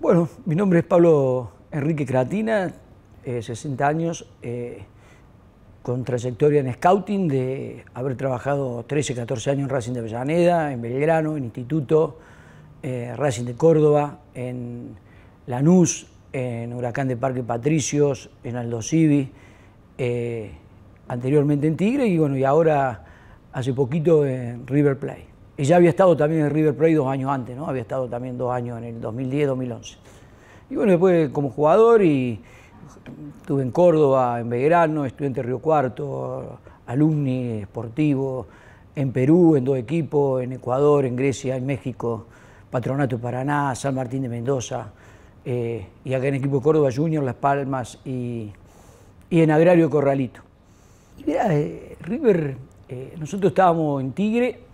Bueno, mi nombre es Pablo Enrique Cratina, 60 años, eh, con trayectoria en scouting, de haber trabajado 13, 14 años en Racing de Avellaneda, en Belgrano, en Instituto, eh, Racing de Córdoba, en Lanús, en Huracán de Parque Patricios, en Aldo Civi, eh, anteriormente en Tigre y bueno, y ahora hace poquito en River Plate. Y ya había estado también en River Plate dos años antes, ¿no? Había estado también dos años en el 2010-2011. Y bueno, después como jugador y estuve en Córdoba, en Belgrano, estudiante Río Cuarto, alumni, esportivo, en Perú, en dos equipos, en Ecuador, en Grecia, en México, Patronato de Paraná, San Martín de Mendoza, eh, y acá en equipo Córdoba Junior, Las Palmas y, en Agrario Corralito. Y eh, River, eh, nosotros estábamos en Tigre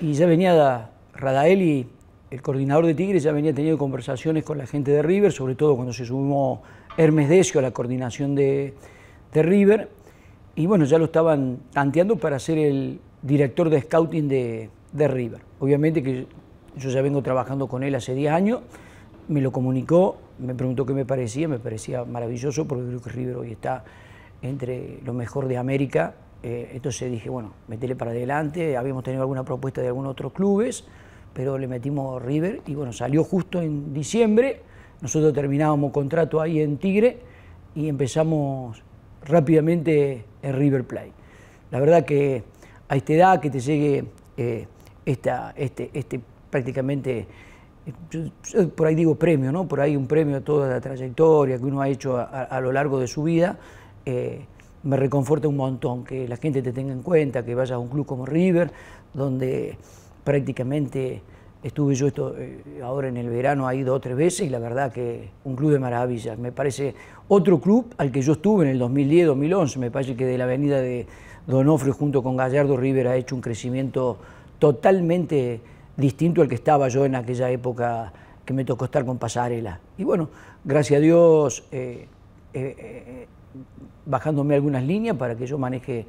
y ya venía Radaeli, el coordinador de Tigre, ya venía teniendo conversaciones con la gente de River, sobre todo cuando se sumó Hermes Decio a la coordinación de, River. Y bueno, ya lo estaban tanteando para ser el director de scouting de, de River. Obviamente que yo ya vengo trabajando con él hace 10 años me lo comunicó, me preguntó qué me parecía, me parecía maravilloso porque creo que River hoy está entre lo mejor de América. Eh, entonces dije, bueno, metele para adelante, habíamos tenido alguna propuesta de algunos otros clubes, pero le metimos River y bueno, salió justo en diciembre, nosotros terminábamos contrato ahí en Tigre y empezamos rápidamente en River Plate. La verdad que a esta edad que te llegue eh, esta, este, este prácticamente por ahí digo premio, ¿no? Por ahí un premio a toda la trayectoria que uno ha hecho a, lo largo de su vida, eh, me reconforta un montón que la gente te tenga en cuenta, que vayas a un club como River, donde prácticamente estuve yo esto, eh, ahora en el verano ahí dos tres veces y la verdad que un club de maravillas. Me parece otro club al que yo estuve en el 2010-2011, me parece que de la avenida de Donofrio junto con Gallardo River ha hecho un crecimiento totalmente distinto al que estaba yo en aquella época que me tocó estar con Pasarela. Y bueno, gracias a Dios, eh, eh, bajándome algunas líneas para que yo maneje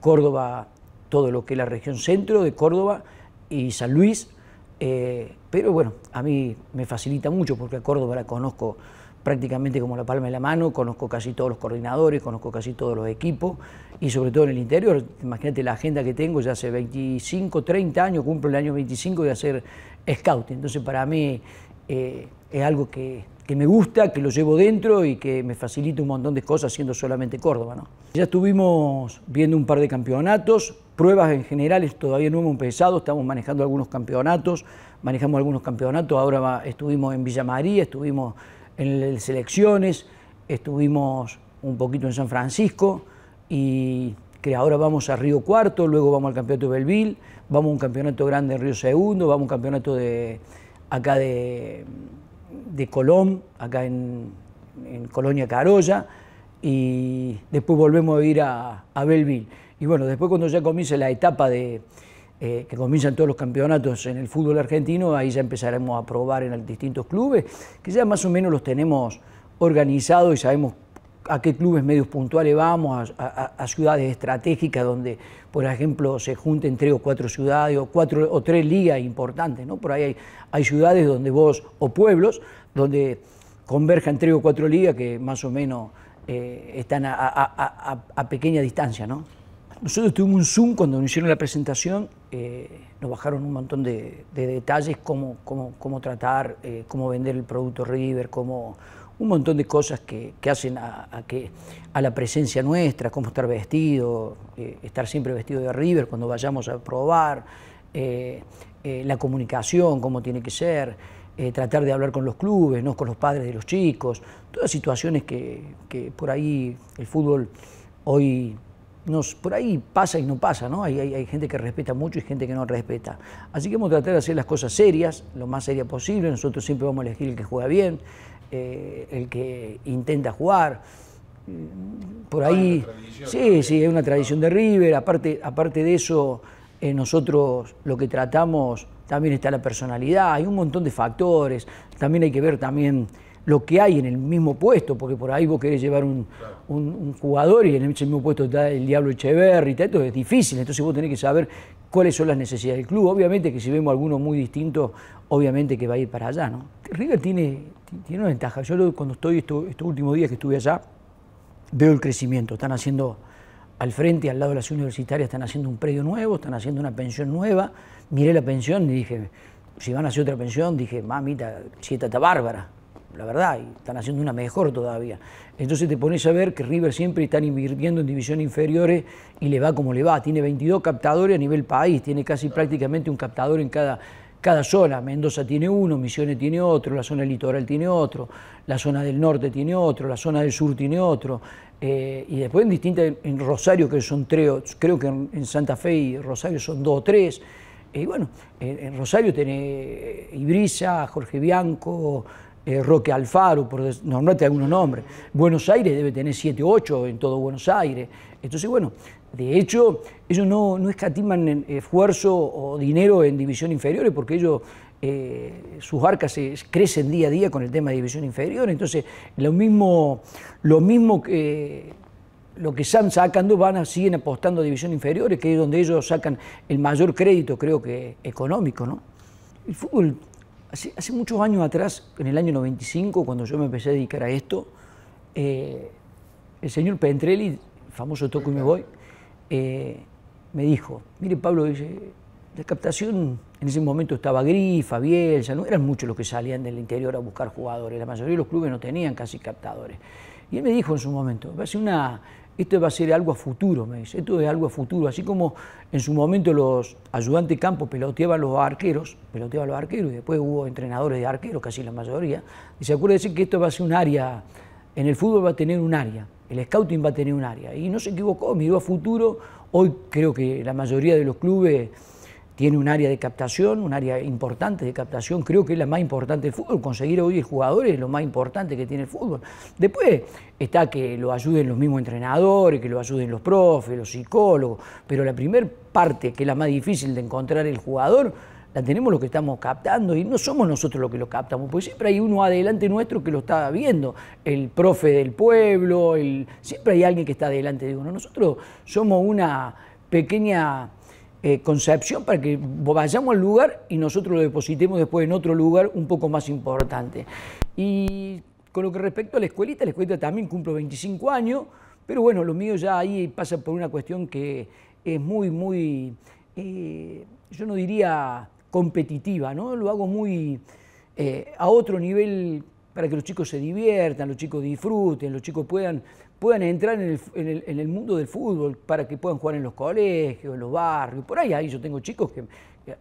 Córdoba, todo lo que es la región centro de Córdoba y San Luis, pero bueno, a mí me facilita mucho porque a Córdoba la conozco prácticamente como la palma de la mano, conozco casi todos los coordinadores, conozco casi todos los equipos y sobre todo en el interior, imagínate la agenda que tengo, ya hace 25, 30 años, cumplo el año 25 de hacer scouting, entonces para mí eh, es algo que, me gusta, que lo llevo dentro y que me facilita un montón de cosas siendo solamente Córdoba. ¿no? Ya estuvimos viendo un par de campeonatos, pruebas en general todavía no hemos empezado, estamos manejando algunos campeonatos, manejamos algunos campeonatos, ahora estuvimos en Villa María, estuvimos en selecciones, estuvimos un poquito en San Francisco y que ahora vamos a Río Cuarto, luego vamos al campeonato de Belville, vamos a un campeonato grande en Río Segundo, vamos a un campeonato de acá de, de Colón, acá en, Colonia Carolla, y después volvemos a ir a, a Belville. Y bueno, después cuando ya comience la etapa de, eh, que comienzan todos los campeonatos en el fútbol argentino, ahí ya empezaremos a probar en distintos clubes, que ya más o menos los tenemos organizados y sabemos a qué clubes medios puntuales vamos, a, ciudades estratégicas donde, por ejemplo, se junten tres o cuatro ciudades o cuatro o tres ligas importantes, ¿no? Por ahí hay, ciudades donde vos, o pueblos, donde converjan tres o cuatro ligas que más o menos eh, están a, pequeña distancia, ¿no? Nosotros tuvimos un Zoom cuando nos hicieron la presentación, eh, nos bajaron un montón de, detalles, cómo, cómo, tratar, eh, cómo vender el producto River, cómo, un montón de cosas que, hacen a, que, a la presencia nuestra, cómo estar vestido, eh, estar siempre vestido de River cuando vayamos a probar, la comunicación, cómo tiene que ser, tratar de hablar con los clubes, ¿no? con los padres de los chicos, todas situaciones que, que por ahí el fútbol hoy nos, por ahí pasa y no pasa, ¿no? Hay, hay, gente que respeta mucho y gente que no respeta. Así que vamos a tratar de hacer las cosas serias, lo más seria posible. Nosotros siempre vamos a elegir el que juega bien, eh, el que intenta jugar. Por ahí, sí, sí, es una tradición de River. Aparte, aparte de eso, eh, nosotros lo que tratamos también está la personalidad. Hay un montón de factores. También hay que ver también lo que hay en el mismo puesto, porque por ahí vos querés llevar un, jugador y en ese mismo puesto está el Diablo Echeverri y todo, es difícil, entonces vos tenés que saber cuáles son las necesidades del club. Obviamente que si vemos alguno muy distinto, obviamente que va a ir para allá, ¿no? River tiene, tiene una ventaja. Yo cuando estoy estos, últimos días que estuve allá, veo el crecimiento. Están haciendo al frente, al lado de las universitarias, están haciendo un predio nuevo, están haciendo una pensión nueva. Miré la pensión y dije, si van a hacer otra pensión, dije, mamita, si esta está bárbara, la verdad, y están haciendo una mejor todavía. Entonces te pones a ver que River siempre están invirtiendo en divisiones inferiores y le va como le va. Tiene 22 captadores a nivel país, tiene casi prácticamente un captador en cada, cada zona. Mendoza tiene uno, Misiones tiene otro, la zona litoral tiene otro, la zona del norte tiene otro, la zona del sur tiene otro. Eh, y después en distintas, en Rosario que son tres, creo que en Santa Fe y Rosario son dos o tres. Y bueno, en, Rosario tiene Ibrisa, Jorge Bianco, eh, Roque Alfaro, por nombrarte algunos nombres. Buenos Aires debe tener 7 o 8 en todo Buenos Aires. Entonces, bueno, de hecho, ellos no, no escatiman esfuerzo o dinero en división inferiores porque ellos, eh, sus arcas crecen día a día con el tema de división inferior. Entonces, lo mismo, lo mismo que lo que están sacando van a, siguen apostando a división inferiores, que es donde ellos sacan el mayor crédito, creo que económico. ¿no? El fútbol, hace, hace muchos años atrás, en el año 95, cuando yo me empecé a dedicar a esto, eh, el señor Pentrelli, famoso Toco y me voy, eh, me dijo, mire Pablo, dice, la captación en ese momento estaba Grifa, Bielsa, no eran muchos los que salían del interior a buscar jugadores, la mayoría de los clubes no tenían casi captadores. Y él me dijo en su momento, va a ser una, esto va a ser algo a futuro, me dice, esto es algo a futuro, así como en su momento los ayudantes de campo peloteaban los arqueros, peloteaban los arqueros y después hubo entrenadores de arqueros, casi la mayoría, y se acuerda que esto va a ser un área, en el fútbol va a tener un área, el scouting va a tener un área, y no se equivocó, miró a futuro, hoy creo que la mayoría de los clubes tiene un área de captación, un área importante de captación, creo que es la más importante del fútbol, conseguir hoy el jugador es lo más importante que tiene el fútbol. Después está que lo ayuden los mismos entrenadores, que lo ayuden los profes, los psicólogos, pero la primera parte, que es la más difícil de encontrar el jugador, la tenemos los que estamos captando y no somos nosotros los que lo captamos, porque siempre hay uno adelante nuestro que lo está viendo, el profe del pueblo, el, siempre hay alguien que está adelante de uno. Nosotros somos una pequeña eh, concepción para que vayamos al lugar y nosotros lo depositemos después en otro lugar un poco más importante. Y con lo que respecto a la escuelita, la escuelita también cumplo 25 años, pero bueno, lo mío ya ahí pasa por una cuestión que es muy, muy, eh, yo no diría competitiva, ¿no? Lo hago muy eh, a otro nivel para que los chicos se diviertan, los chicos disfruten, los chicos puedan puedan entrar en el, mundo del fútbol, para que puedan jugar en los colegios, en los barrios. Por ahí, ahí yo tengo chicos que,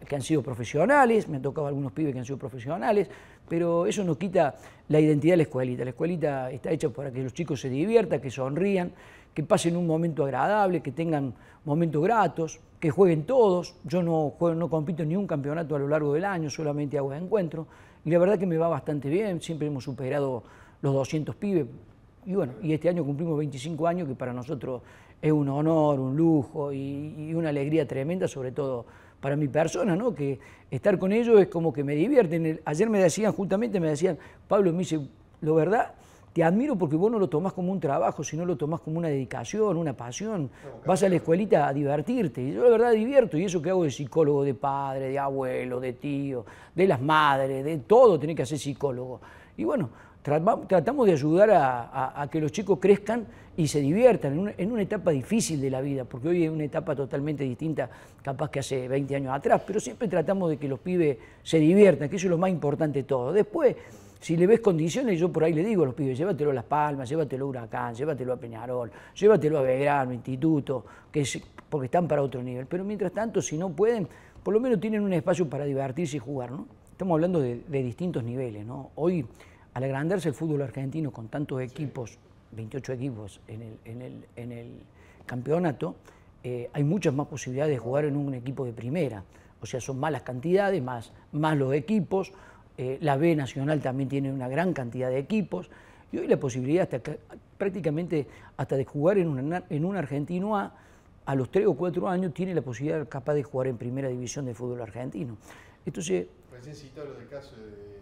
que han sido profesionales, me han tocado algunos pibes que han sido profesionales, pero eso no quita la identidad de la escuelita. La escuelita está hecha para que los chicos se diviertan, que sonrían, que pasen un momento agradable, que tengan momentos gratos, que jueguen todos. Yo no, juego, no compito en ningún campeonato a lo largo del año, solamente hago encuentros. Y la verdad que me va bastante bien, siempre hemos superado los 200 pibes, y bueno, y este año cumplimos 25 años, que para nosotros es un honor, un lujo y, una alegría tremenda, sobre todo para mi persona, ¿no? Que estar con ellos es como que me divierten. Ayer me decían, justamente me decían, Pablo, me dice, lo verdad, te admiro porque vos no lo tomás como un trabajo, sino lo tomás como una dedicación, una pasión. Vas a la escuelita a divertirte. Y yo la verdad divierto. Y eso que hago de psicólogo, de padre, de abuelo, de tío, de las madres, de todo, tenés que hacer psicólogo. Y bueno, tratamos de ayudar a, que los chicos crezcan y se diviertan en una, etapa difícil de la vida, porque hoy es una etapa totalmente distinta, capaz que hace 20 años atrás, pero siempre tratamos de que los pibes se diviertan, que eso es lo más importante de todo. Después, si le ves condiciones, yo por ahí le digo a los pibes, llévatelo a Las Palmas, llévatelo a Huracán, llévatelo a Peñarol, llévatelo a Belgrano, Instituto, que porque están para otro nivel. Pero mientras tanto, si no pueden, por lo menos tienen un espacio para divertirse y jugar, ¿no? Estamos hablando de, de distintos niveles, ¿no? Hoy al agrandarse el fútbol argentino con tantos equipos, 28 equipos en el, campeonato, eh, hay muchas más posibilidades de jugar en un equipo de primera. O sea, son más las cantidades, más, más los equipos. Eh, la B Nacional también tiene una gran cantidad de equipos. Y hoy la posibilidad hasta, prácticamente hasta de jugar en, una, en un argentino A, a los 3 o 4 años tiene la posibilidad capaz de jugar en primera división de fútbol argentino. Entonces... Recién citado el caso de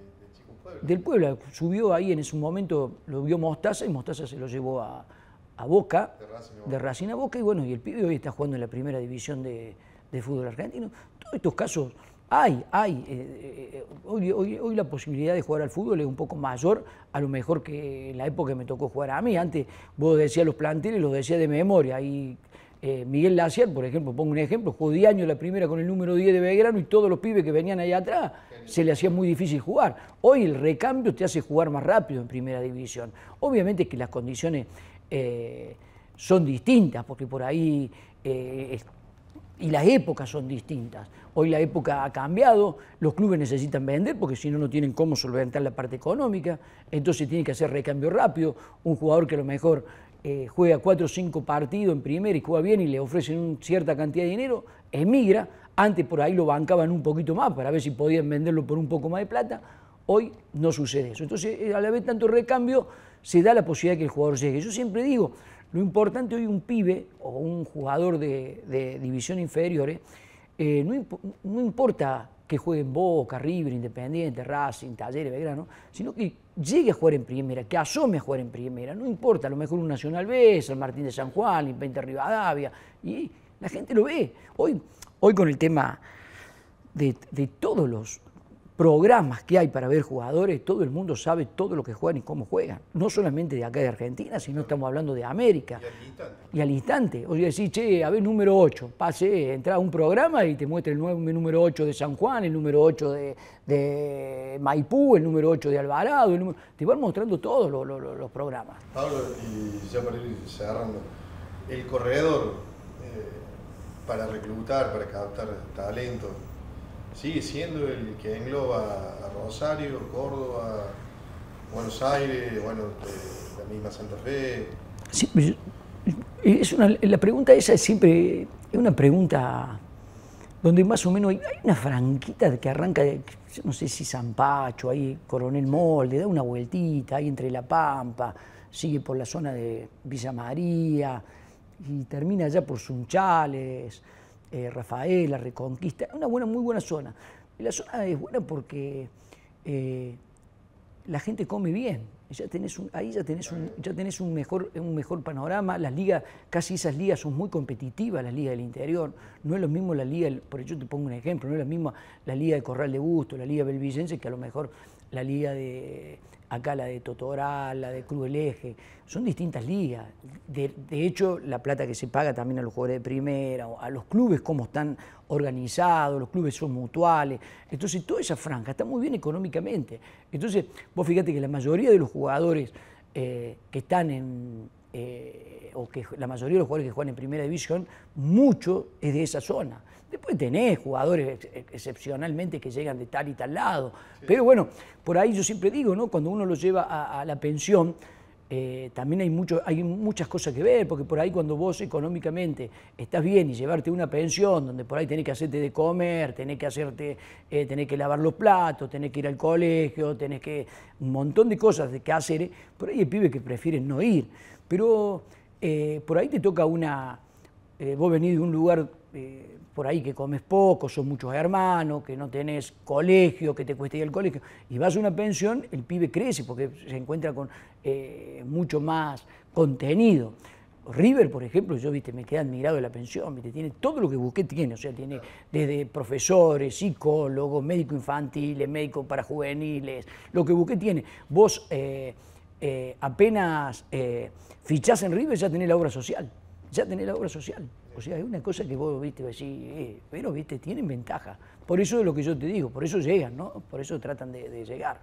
del Puebla. Subió ahí en ese momento, lo vio Mostaza y Mostaza se lo llevó a, Boca, de Racing, a Boca, y bueno, y el pibe hoy está jugando en la primera división de, fútbol argentino. Todos estos casos hay, hay. Eh, hoy, hoy, la posibilidad de jugar al fútbol es un poco mayor a lo mejor que en la época que me tocó jugar a mí. Antes vos decías los planteles, los decías de memoria. Y Miguel Lacier, por ejemplo, pongo un ejemplo, jugó de año la primera con el número 10 de Belgrano y todos los pibes que venían ahí atrás se le hacía muy difícil jugar. Hoy el recambio te hace jugar más rápido en primera división. Obviamente que las condiciones son distintas, porque por ahí, eh, y las épocas son distintas. Hoy la época ha cambiado, los clubes necesitan vender porque si no, no tienen cómo solventar la parte económica, entonces tienen que hacer recambio rápido. Un jugador que a lo mejor eh, juega cuatro o cinco partidos en primera y juega bien y le ofrecen una cierta cantidad de dinero, emigra. Antes por ahí lo bancaban un poquito más para ver si podían venderlo por un poco más de plata. Hoy no sucede eso. Entonces, eh, a la vez tanto recambio, se da la posibilidad de que el jugador llegue. Yo siempre digo, lo importante hoy un pibe o un jugador de, división inferior, eh, no, importa que juegue en Boca, River, Independiente, Racing, Talleres, Belgrano, sino que llegue a jugar en primera, que asome a jugar en primera. No importa, a lo mejor un Nacional B, San Martín de San Juan, Independiente Rivadavia, y la gente lo ve. Hoy, hoy con el tema de todos los programas que hay para ver jugadores, todo el mundo sabe todo lo que juegan y cómo juegan. No solamente de acá de Argentina, sino estamos hablando de América. Y al instante. Y al instante. O sea, decís, che, a ver, número 8, pase, entra a un programa y te muestra el número 8 de San Juan, el número 8 de, Maipú, el número 8 de Alvarado, te van mostrando todos los programas. Pablo, y ya para ir cerrando, el corredor eh, para reclutar, para captar talento, sigue siendo el que engloba a Rosario, Córdoba, Buenos Aires, bueno, la misma Santa Fe. Sí, pues, es la pregunta esa es siempre es una pregunta donde más o menos hay, una franquita que arranca, de, no sé si Zampacho, ahí Coronel Molde, da una vueltita ahí entre La Pampa, sigue por la zona de Villa María y termina ya por Sunchales eh, Rafael, la Reconquista, una buena, muy buena zona. Y la zona es buena porque eh, la gente come bien. Ya tenés ahí ya tenés, un, ya un, mejor, un mejor panorama. Las ligas, casi esas ligas son muy competitivas, las ligas del interior. No es lo mismo la liga, por yo te pongo un ejemplo, no es lo mismo la liga de Corral de Busto, la liga belvillense, que a lo mejor la liga de, acá la de Totoral, la de Cruz Eje, son distintas ligas. De, hecho, la plata que se paga también a los jugadores de primera, a los clubes, cómo están organizados, los clubes son mutuales. Entonces, toda esa franja está muy bien económicamente. Entonces, vos fíjate que la mayoría de los jugadores eh, que están en, eh, o que la mayoría de los jugadores que juegan en primera división, mucho es de esa zona. Después tenés jugadores excepcionalmente que llegan de tal y tal lado. Pero bueno, por ahí yo siempre digo, ¿no? Cuando uno lo lleva a, la pensión, eh, también hay, mucho, hay muchas cosas que ver, porque por ahí cuando vos económicamente estás bien y llevarte una pensión, donde por ahí tenés que hacerte de comer, tenés que hacerte, eh, tenés que lavar los platos, tenés que ir al colegio, tenés que un montón de cosas de que hacer, por ahí hay pibes que prefieren no ir. Pero eh, por ahí te toca una, vos venís de un lugar por ahí que comes poco, son muchos hermanos, que no tenés colegio, que te cuesta ir al colegio, y vas a una pensión, el pibe crece porque se encuentra con eh, mucho más contenido. River, por ejemplo, yo viste, me quedé admirado de la pensión, ¿viste? tiene todo lo que busqué, tiene, o sea, tiene desde profesores, psicólogos, médicos infantiles, médicos para juveniles, lo que busqué tiene. Vos eh, eh, apenas fichás en River, ya tenés la obra social, ya tenés la obra social. O sea, es una cosa que vos, viste, decís, eh, pero, viste, tienen ventaja. Por eso es lo que yo te digo, por eso llegan, ¿no? Por eso tratan de, llegar.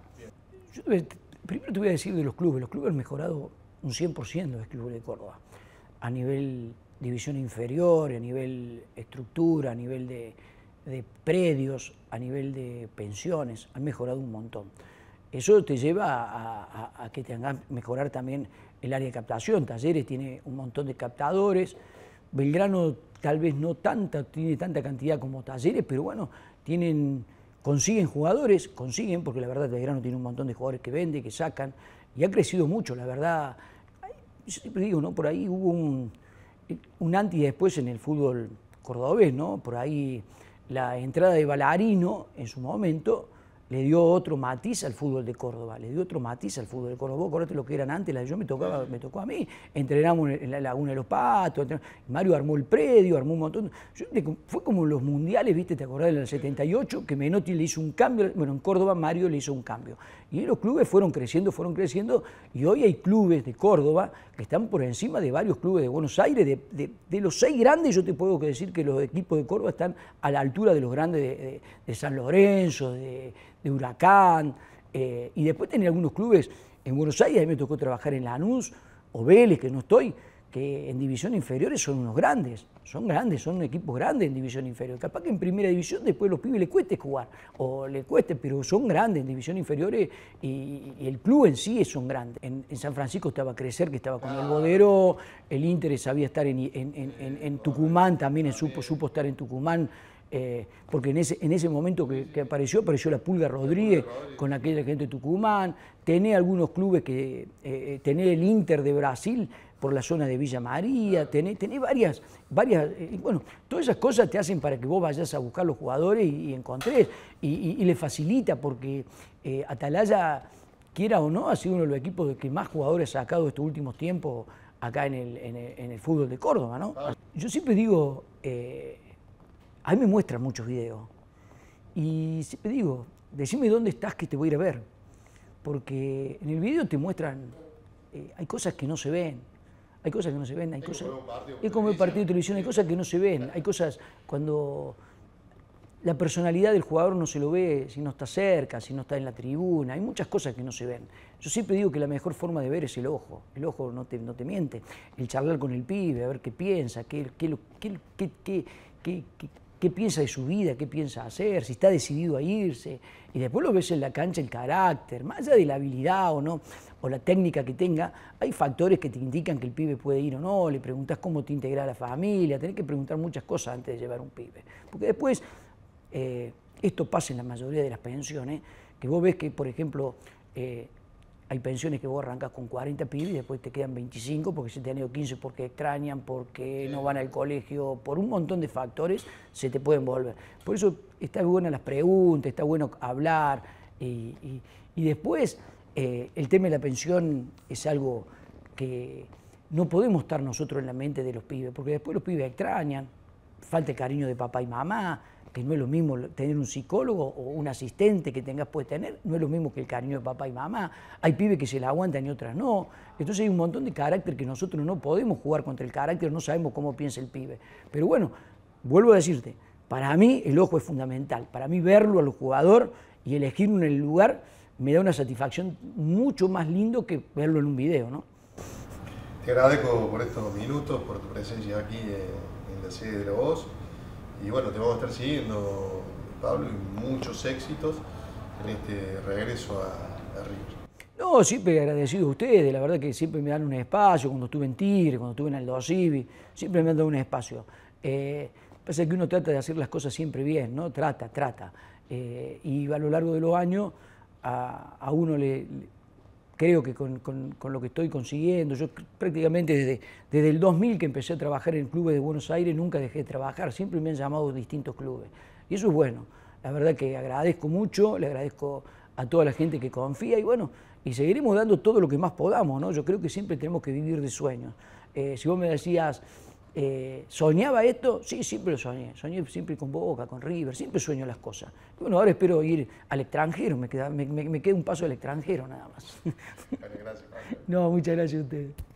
primero te voy a decir de los clubes. Los clubes han mejorado un 100% del Club de Córdoba. A nivel división inferior, a nivel estructura, a nivel de, predios, a nivel de pensiones, han mejorado un montón. Eso te lleva a, a que tengan mejorar también el área de captación. Talleres tiene un montón de captadores, Belgrano tal vez no tanta, tiene tanta cantidad como Talleres, pero bueno, tienen, consiguen jugadores, consiguen, porque la verdad Belgrano tiene un montón de jugadores que vende, que sacan, y ha crecido mucho, la verdad. Yo siempre digo, ¿no? Por ahí hubo un, un antes y después en el fútbol cordobés, ¿no? Por ahí la entrada de Balarino en su momento le dio otro matiz al fútbol de Córdoba, le dio otro matiz al fútbol de Córdoba. Vos acordate lo que eran antes, la, yo me tocaba, me tocó a mí, entrenamos en la Laguna de los Patos, Mario armó el predio, armó un montón. fue como los mundiales, viste, te acordás del 78, que Menotti le hizo un cambio, bueno, en Córdoba Mario le hizo un cambio. Y los clubes fueron creciendo, fueron creciendo, y hoy hay clubes de Córdoba que están por encima de varios clubes de Buenos Aires. De, los seis grandes, yo te puedo decir que los equipos de Córdoba están a la altura de los grandes de San Lorenzo, de de Huracán, eh, y después tenía algunos clubes en Buenos Aires, a mí me tocó trabajar en Lanús o Vélez, que no estoy, que en división inferiores son unos grandes, son grandes, son equipos grandes en división inferior. Capaz que en primera división después los pibes les cueste jugar, o le cueste, pero son grandes en división inferiores y, el club en sí es un grande. En, San Francisco estaba Crecer, que estaba con el Bodero, el Inter sabía estar en, Tucumán, también supo, supo estar en Tucumán eh, porque en ese, en ese momento que, apareció, apareció la Pulga Rodríguez con aquella gente de Tucumán, tenés algunos clubes que, eh, eh tenés el Inter de Brasil por la zona de Villa María, tenés, varias, varias eh, bueno, todas esas cosas te hacen para que vos vayas a buscar los jugadores y, encontres, y, le facilita porque Atalaya, quiera o no, ha sido uno de los equipos que más jugadores ha sacado estos últimos tiempos acá en el, en el, fútbol de Córdoba, ¿no? Yo siempre digo, a mí me muestran muchos videos. Y siempre digo, decime dónde estás que te voy a ir a ver. Porque en el video te muestran, eh, hay cosas que no se ven. Hay cosas que no se ven, hay cosas... Es como el partido de televisión, hay cosas que no se ven. Hay cosas cuando la personalidad del jugador no se lo ve si no está cerca, si no está en la tribuna. Hay muchas cosas que no se ven. Yo siempre digo que la mejor forma de ver es el ojo. El ojo no te, no te miente. El charlar con el pibe, a ver qué piensa, qué, qué, qué, qué qué piensa de su vida, qué piensa hacer, si está decidido a irse. Y después lo ves en la cancha el carácter, más allá de la habilidad o no, o la técnica que tenga, hay factores que te indican que el pibe puede ir o no, le preguntas cómo te integra la familia, tenés que preguntar muchas cosas antes de llevar un pibe. Porque después, eh, esto pasa en la mayoría de las pensiones, que vos ves que, por ejemplo, eh, hay pensiones que vos arrancas con 40 pibes y después te quedan 25 porque se te han ido 15 porque extrañan, porque no van al colegio, por un montón de factores se te pueden volver. Por eso está buena las preguntas, está bueno hablar y, después eh, el tema de la pensión es algo que no podemos estar nosotros en la mente de los pibes, porque después los pibes extrañan, falta el cariño de papá y mamá, que no es lo mismo tener un psicólogo o un asistente que tengas puedes tener, no es lo mismo que el cariño de papá y mamá. Hay pibes que se la aguantan y otras no. Entonces hay un montón de carácter que nosotros no podemos jugar contra el carácter, no sabemos cómo piensa el pibe. Pero bueno, vuelvo a decirte, para mí el ojo es fundamental. Para mí verlo al jugador y elegirlo en el lugar me da una satisfacción mucho más lindo que verlo en un video, ¿no? Te agradezco por estos minutos, por tu presencia aquí en la sede de la voz y bueno, te vamos a estar siguiendo, Pablo, y muchos éxitos en este regreso a, River. No, siempre agradecido a ustedes, la verdad que siempre me dan un espacio, cuando estuve en Tigre, cuando estuve en Aldo Civi, siempre me han dado un espacio. Eh, que uno trata de hacer las cosas siempre bien, ¿no? Trata, trata. Eh, y a lo largo de los años a, a uno le, creo que con, lo que estoy consiguiendo, yo prácticamente desde, desde el 2000 que empecé a trabajar en clubes de Buenos Aires nunca dejé de trabajar, siempre me han llamado distintos clubes. Y eso es bueno, la verdad que agradezco mucho, le agradezco a toda la gente que confía y bueno, y seguiremos dando todo lo que más podamos, ¿no? Yo creo que siempre tenemos que vivir de sueños. Eh, si vos me decías, eh, ¿Soñaba esto? Sí, siempre lo soñé. Soñé siempre con Boca, con River, siempre sueño las cosas. bueno, ahora espero ir al extranjero, me queda, me, me, me queda un paso al extranjero nada más. Gracias, no, muchas gracias a ustedes.